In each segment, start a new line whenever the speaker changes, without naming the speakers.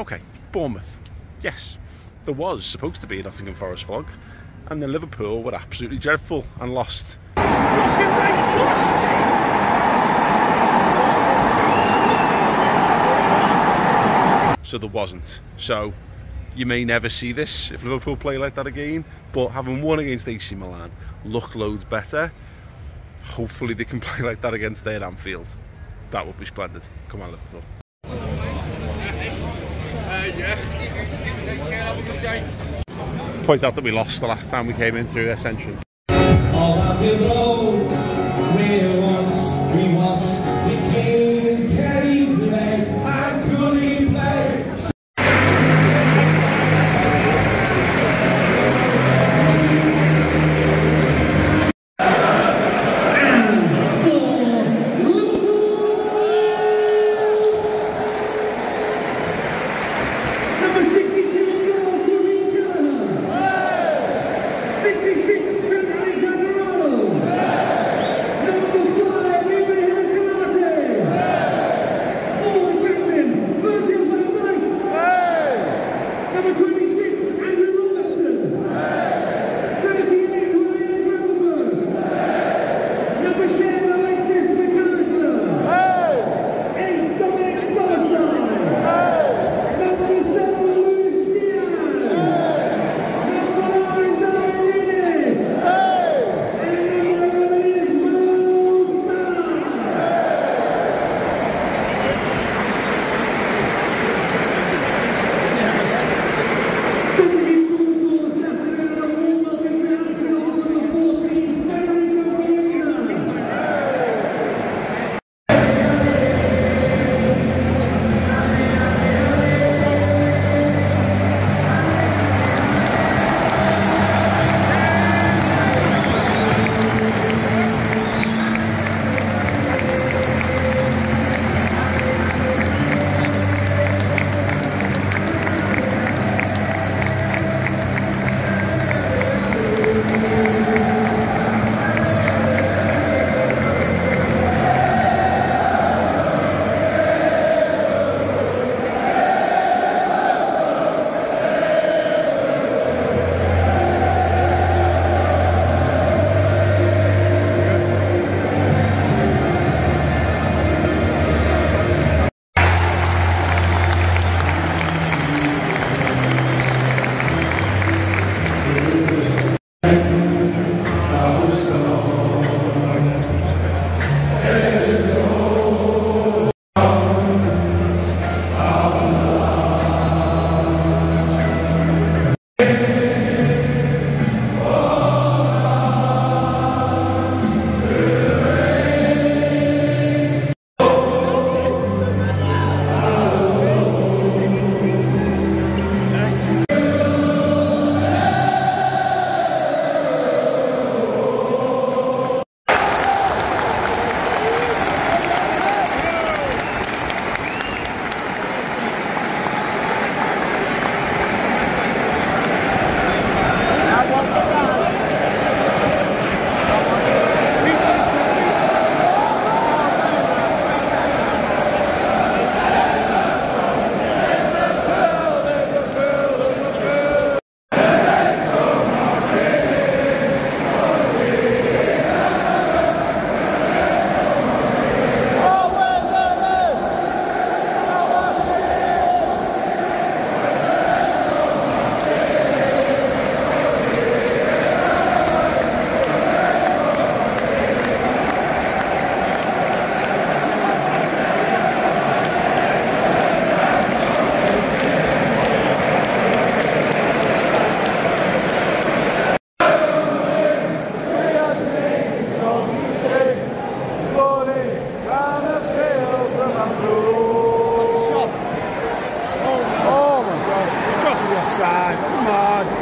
Okay, Bournemouth. Yes, there was supposed to be a Nottingham Forest vlog, and the Liverpool were absolutely dreadful and lost. So there wasn't. So you may never see this if Liverpool play like that again, but having won against AC Milan, look loads better. Hopefully they can play like that against their Anfield. That would be splendid. Come on, Liverpool. Point out that we lost the last time we came in through this entrance.
Come on.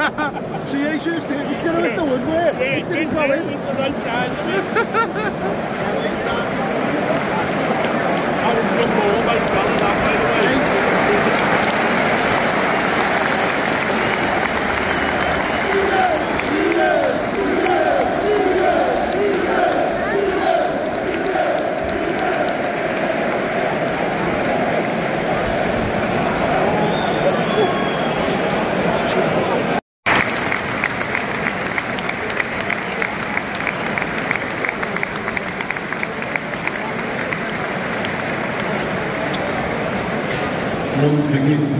See, he
should have
it. He's going to hit the wood for it. Yeah, it's in going.
I was
so cold, I was forgive